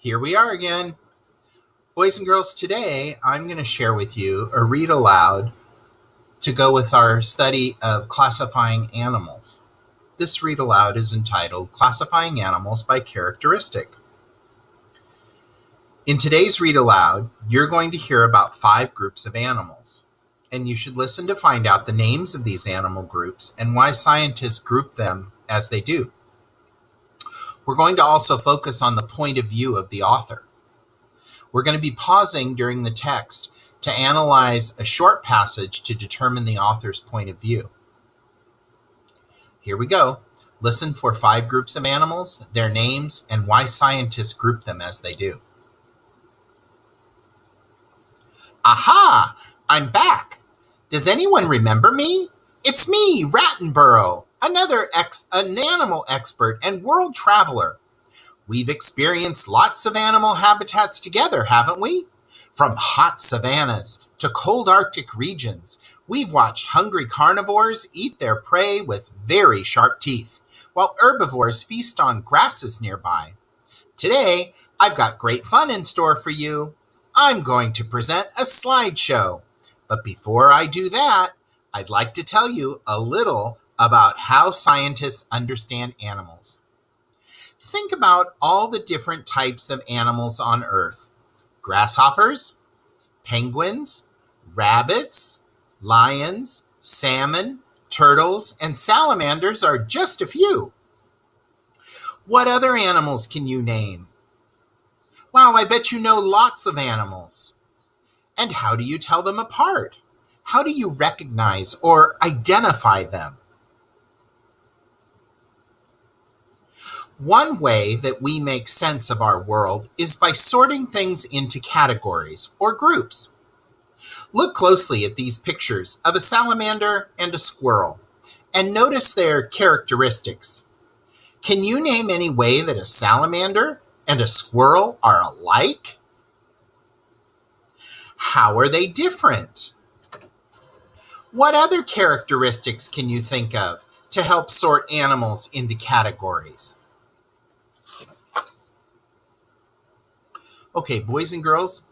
Here we are again. Boys and girls, today I'm going to share with you a read aloud to go with our study of classifying animals. This read aloud is entitled Classifying Animals by Characteristic. In today's read aloud, you're going to hear about five groups of animals, and you should listen to find out the names of these animal groups and why scientists group them as they do. We're going to also focus on the point of view of the author. We're going to be pausing during the text to analyze a short passage to determine the author's point of view. Here we go. Listen for five groups of animals, their names, and why scientists group them as they do. Aha! I'm back. Does anyone remember me? It's me, Rattenborough another ex- an animal expert and world traveler. We've experienced lots of animal habitats together, haven't we? From hot savannas to cold Arctic regions, we've watched hungry carnivores eat their prey with very sharp teeth, while herbivores feast on grasses nearby. Today, I've got great fun in store for you. I'm going to present a slideshow. But before I do that, I'd like to tell you a little about how scientists understand animals. Think about all the different types of animals on Earth grasshoppers, penguins, rabbits, lions, salmon, turtles, and salamanders are just a few. What other animals can you name? Wow, I bet you know lots of animals. And how do you tell them apart? How do you recognize or identify them? One way that we make sense of our world is by sorting things into categories or groups. Look closely at these pictures of a salamander and a squirrel and notice their characteristics. Can you name any way that a salamander and a squirrel are alike? How are they different? What other characteristics can you think of to help sort animals into categories? Okay, boys and girls,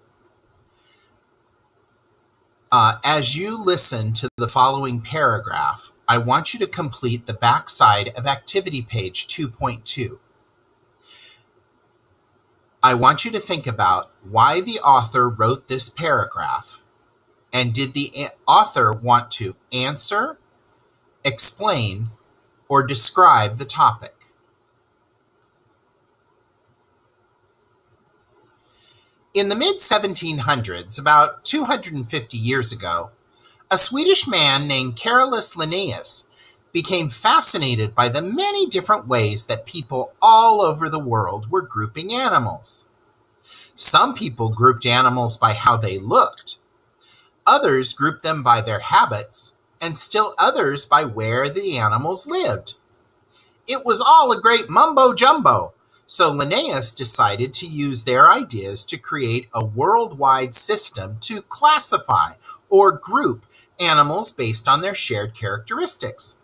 uh, as you listen to the following paragraph, I want you to complete the backside of activity page 2.2. I want you to think about why the author wrote this paragraph and did the author want to answer, explain, or describe the topic? In the mid 1700s, about 250 years ago, a Swedish man named Carolus Linnaeus became fascinated by the many different ways that people all over the world were grouping animals. Some people grouped animals by how they looked, others grouped them by their habits, and still others by where the animals lived. It was all a great mumbo jumbo, so Linnaeus decided to use their ideas to create a worldwide system to classify or group animals based on their shared characteristics.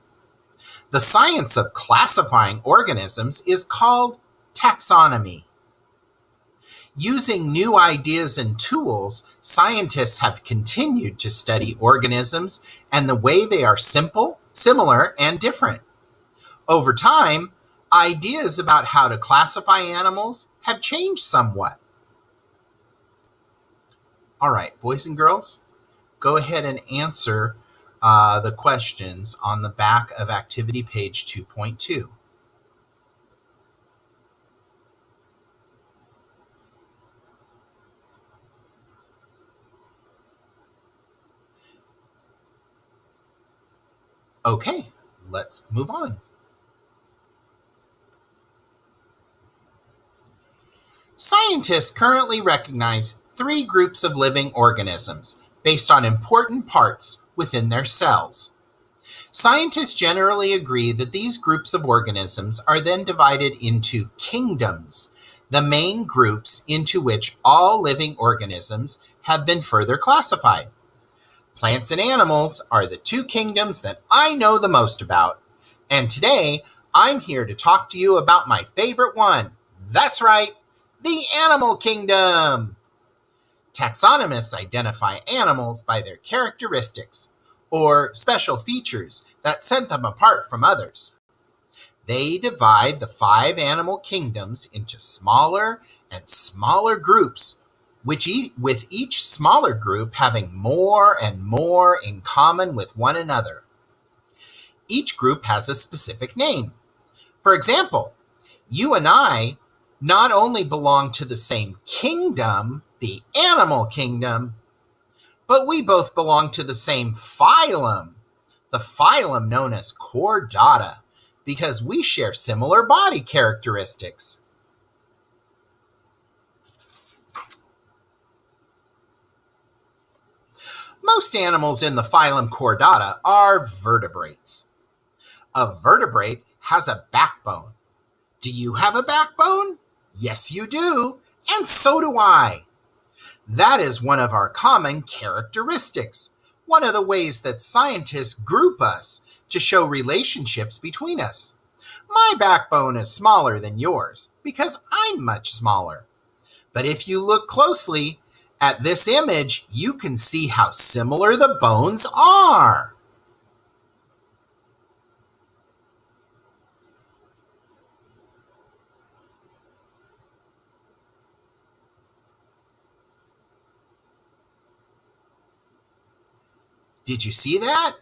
The science of classifying organisms is called taxonomy. Using new ideas and tools, scientists have continued to study organisms and the way they are simple, similar, and different. Over time, ideas about how to classify animals have changed somewhat. All right, boys and girls, go ahead and answer uh, the questions on the back of activity page 2.2. Okay, let's move on. Scientists currently recognize three groups of living organisms based on important parts within their cells. Scientists generally agree that these groups of organisms are then divided into kingdoms, the main groups into which all living organisms have been further classified. Plants and animals are the two kingdoms that I know the most about. And today, I'm here to talk to you about my favorite one. That's right, the animal kingdom. Taxonomists identify animals by their characteristics or special features that set them apart from others. They divide the five animal kingdoms into smaller and smaller groups, which e- with each smaller group having more and more in common with one another. Each group has a specific name. For example, you and I not only belong to the same kingdom, the animal kingdom, but we both belong to the same phylum, the phylum known as Chordata, because we share similar body characteristics. Most animals in the phylum Chordata are vertebrates. A vertebrate has a backbone. Do you have a backbone? Yes, you do. And so do I. That is one of our common characteristics, one of the ways that scientists group us to show relationships between us. My backbone is smaller than yours because I'm much smaller. But if you look closely at this image, you can see how similar the bones are. Did you see that?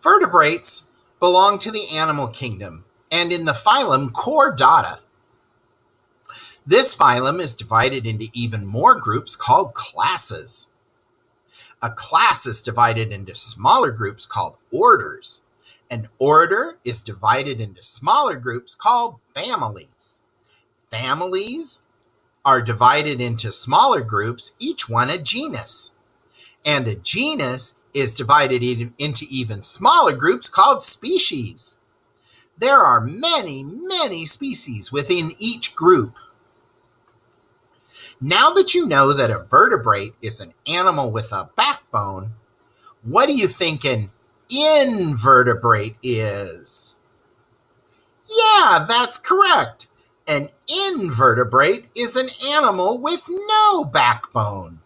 Vertebrates belong to the animal kingdom and in the phylum Chordata. This phylum is divided into even more groups called classes. A class is divided into smaller groups called orders. An order is divided into smaller groups called families. Families are divided into smaller groups, each one a genus. And a genus is divided into even smaller groups called species. There are many, many species within each group. Now that you know that a vertebrate is an animal with a backbone, what do you think an invertebrate is? Yeah, that's correct. An invertebrate is an animal with no backbone.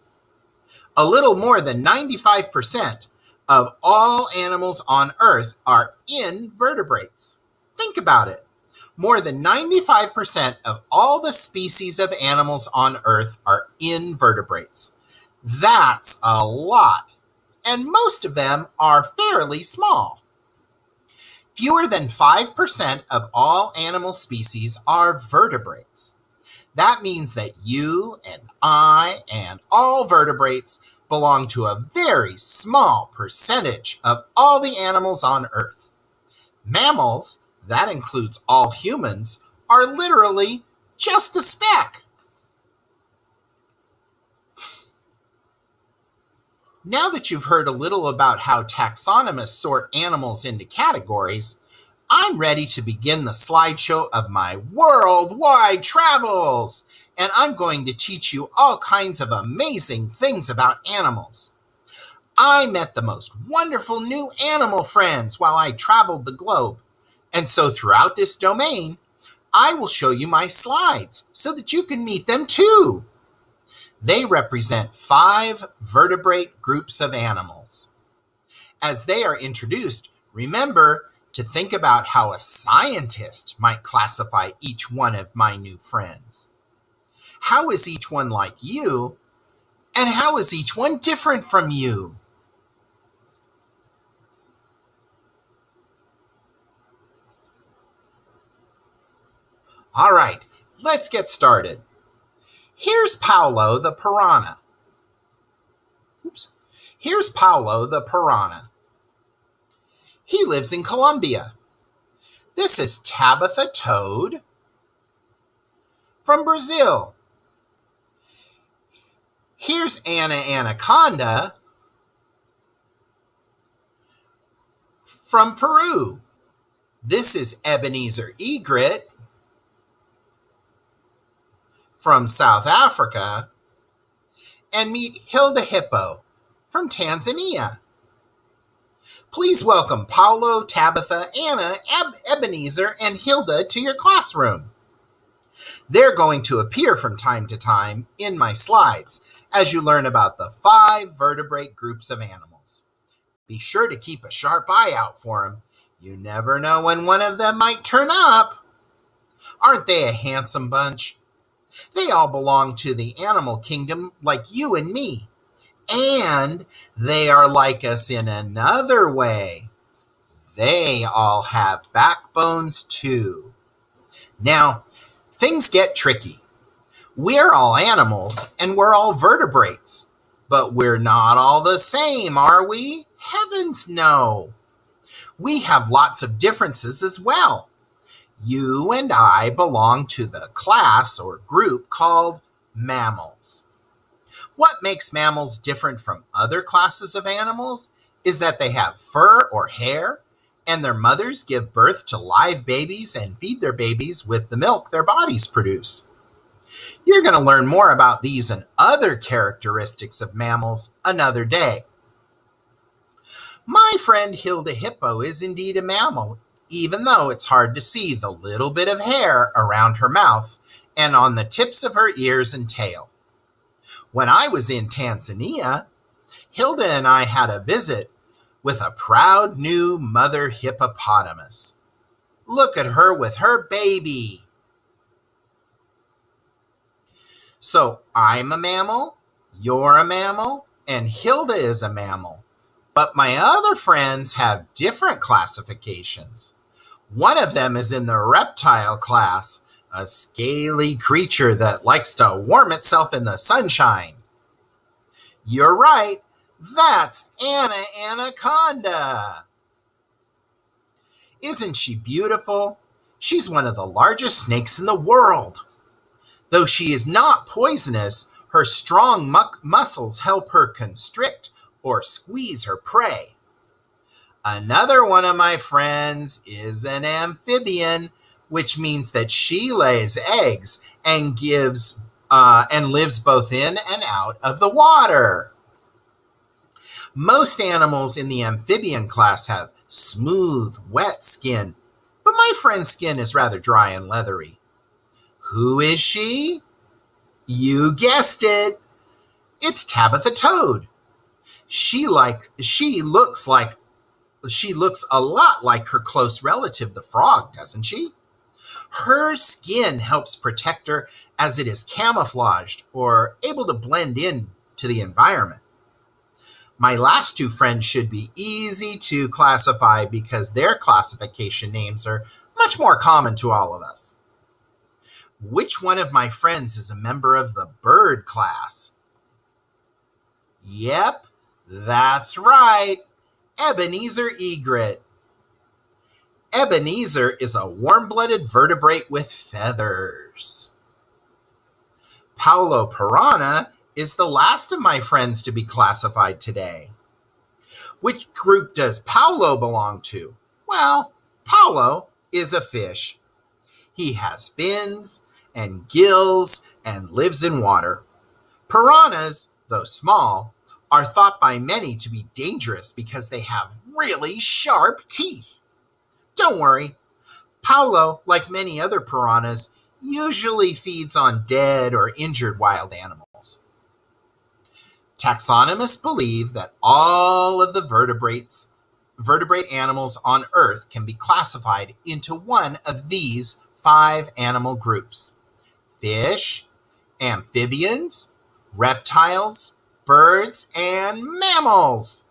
A little more than 95% of all animals on Earth are invertebrates. Think about it. More than 95% of all the species of animals on Earth are invertebrates. That's a lot. And most of them are fairly small. Fewer than 5% of all animal species are vertebrates. That means that you and I and all vertebrates belong to a very small percentage of all the animals on Earth. Mammals, that includes all humans, are literally just a speck. Now that you've heard a little about how taxonomists sort animals into categories, I'm ready to begin the slideshow of my worldwide travels, and I'm going to teach you all kinds of amazing things about animals. I met the most wonderful new animal friends while I traveled the globe, and so throughout this domain, I will show you my slides so that you can meet them too. They represent five vertebrate groups of animals. As they are introduced, remember to think about how a scientist might classify each one of my new friends. How is each one like you? And how is each one different from you? All right, let's get started. Here's Paulo the piranha. Oops. Here's Paulo the piranha. He lives in Colombia. This is Tabitha Toad from Brazil. Here's Anna Anaconda from Peru. This is Ebenezer Egret from South Africa, and meet Hilda Hippo from Tanzania. Please welcome Paulo, Tabitha, Anna, Ab- Ebenezer, and Hilda to your classroom. They're going to appear from time to time in my slides as you learn about the five vertebrate groups of animals. Be sure to keep a sharp eye out for them. You never know when one of them might turn up. Aren't they a handsome bunch? They all belong to the animal kingdom like you and me. And they are like us in another way. They all have backbones too. Now, things get tricky. We're all animals and we're all vertebrates, but we're not all the same, are we? Heavens no. We have lots of differences as well. You and I belong to the class or group called mammals. What makes mammals different from other classes of animals is that they have fur or hair, and their mothers give birth to live babies and feed their babies with the milk their bodies produce. You're going to learn more about these and other characteristics of mammals another day. My friend Hilda Hippo is indeed a mammal, even though it's hard to see the little bit of hair around her mouth and on the tips of her ears and tail. When I was in Tanzania, Hilda and I had a visit with a proud new mother hippopotamus. Look at her with her baby. So I'm a mammal, you're a mammal, and Hilda is a mammal. But my other friends have different classifications. One of them is in the reptile class, a scaly creature that likes to warm itself in the sunshine. You're right, that's Anna Anaconda. Isn't she beautiful? She's one of the largest snakes in the world. Though she is not poisonous, her strong mu- muscles help her constrict or squeeze her prey. Another one of my friends is an amphibian which means that she lays eggs and gives uh, and lives both in and out of the water. Most animals in the amphibian class have smooth, wet skin, but my friend's skin is rather dry and leathery. Who is she? You guessed it. It's Tabitha Toad. She like she looks like she looks a lot like her close relative the frog, doesn't she? Her skin helps protect her as it is camouflaged or able to blend in to the environment. My last two friends should be easy to classify because their classification names are much more common to all of us. Which one of my friends is a member of the bird class? Yep, that's right. Ebenezer egret. Ebenezer is a warm blooded vertebrate with feathers. Paulo Piranha is the last of my friends to be classified today. Which group does Paulo belong to? Well, Paulo is a fish. He has fins and gills and lives in water. Piranhas, though small, are thought by many to be dangerous because they have really sharp teeth. Don't worry. Paulo, like many other piranhas, usually feeds on dead or injured wild animals. Taxonomists believe that all of the vertebrates, vertebrate animals on Earth can be classified into one of these five animal groups fish, amphibians, reptiles, birds, and mammals.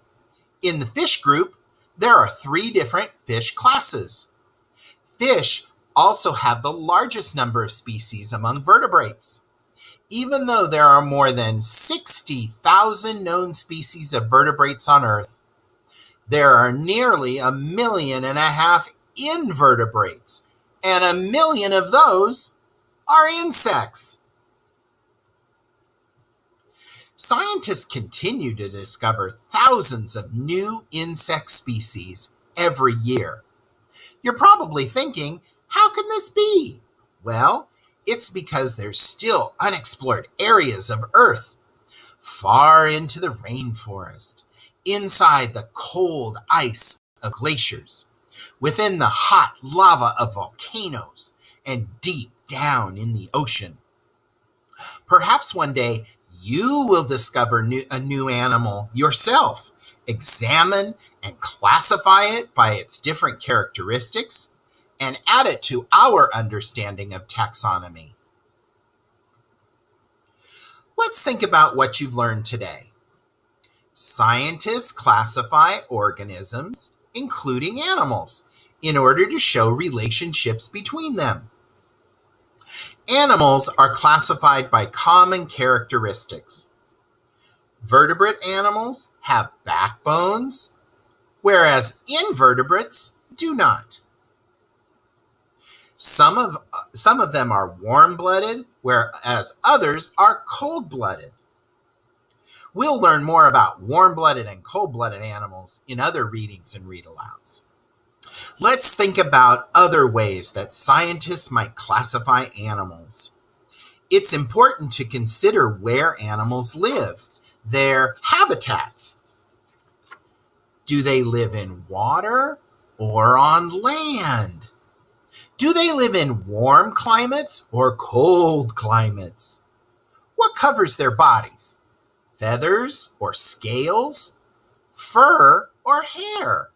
In the fish group, there are three different fish classes. Fish also have the largest number of species among vertebrates. Even though there are more than 60,000 known species of vertebrates on Earth, there are nearly a million and a half invertebrates, and a million of those are insects. Scientists continue to discover thousands of new insect species every year. You're probably thinking, how can this be? Well, it's because there's still unexplored areas of Earth, far into the rainforest, inside the cold ice of glaciers, within the hot lava of volcanoes, and deep down in the ocean. Perhaps one day you will discover new, a new animal yourself, examine and classify it by its different characteristics, and add it to our understanding of taxonomy. Let's think about what you've learned today. Scientists classify organisms, including animals, in order to show relationships between them. Animals are classified by common characteristics. Vertebrate animals have backbones, whereas invertebrates do not. Some of, some of them are warm blooded, whereas others are cold blooded. We'll learn more about warm blooded and cold blooded animals in other readings and read alouds. Let's think about other ways that scientists might classify animals. It's important to consider where animals live, their habitats. Do they live in water or on land? Do they live in warm climates or cold climates? What covers their bodies? Feathers or scales? Fur or hair?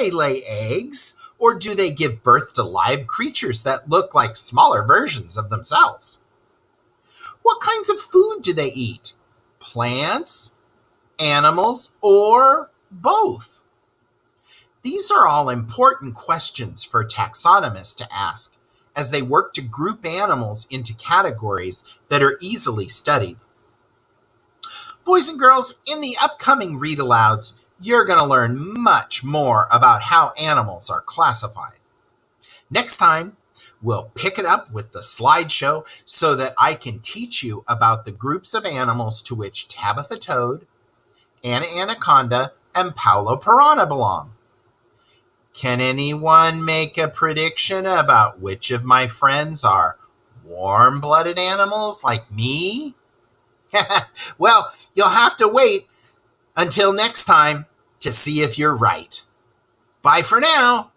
They lay eggs or do they give birth to live creatures that look like smaller versions of themselves? What kinds of food do they eat? Plants, animals, or both? These are all important questions for taxonomists to ask as they work to group animals into categories that are easily studied. Boys and girls, in the upcoming read alouds, you're going to learn much more about how animals are classified. Next time, we'll pick it up with the slideshow so that I can teach you about the groups of animals to which Tabitha Toad, Anna Anaconda, and Paulo Piranha belong. Can anyone make a prediction about which of my friends are warm blooded animals like me? well, you'll have to wait until next time to see if you're right. Bye for now.